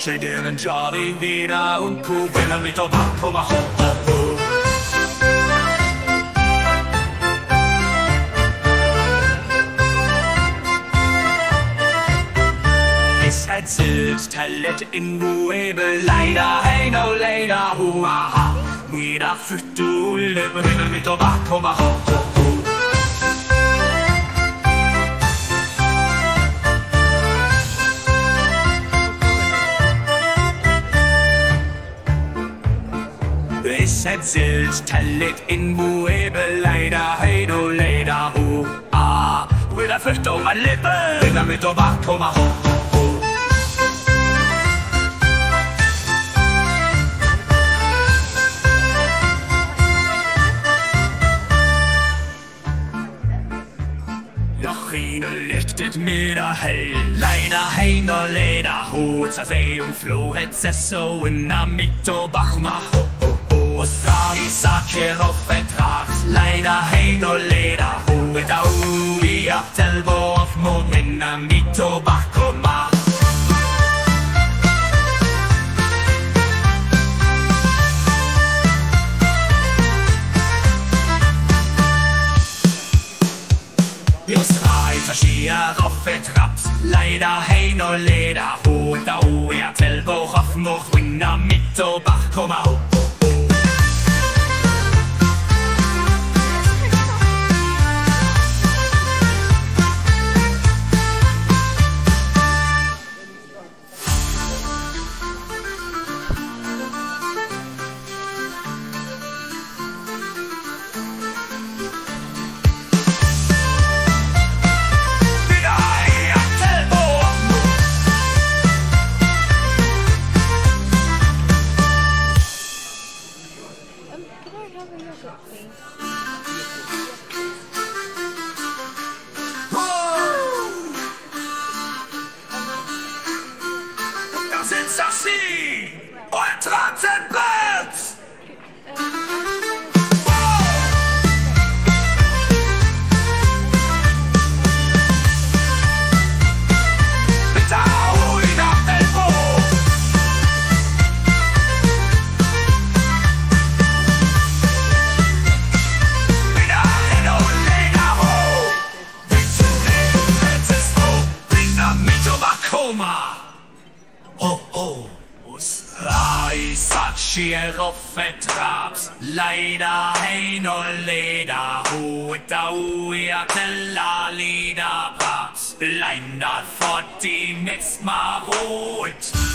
Shading and Jolly Vida und Kuh, wenn er der Backo macht, ho, ho, ho. Es erzählt Talent in Muebel, leider, hey no later, hu, aha. Wieder für du, lebe mit der Backo macht, ho, ho, ho. Es erzählt Talit in Muebel, leider, hey du leider, hu, ah. Wieder für du, mein Lippe, wieder mit der Backo macht, ho, ho, ho. Ihnen lichtet mir der hell Leider heiner leder Hut Sa se un flo het se so in a mitto bachma ho ho ho Sa i saker och vertrag Leider heiner leder. Hut au i a telbo of mod in a mitto bachma Just reiter skier auf et Leider hein og leder. Hod og er telbog of mor Winner midt og bach Auf Vertrags Leider hein und leder Hut da uia tella lida Pax Leider fort die nix mal rot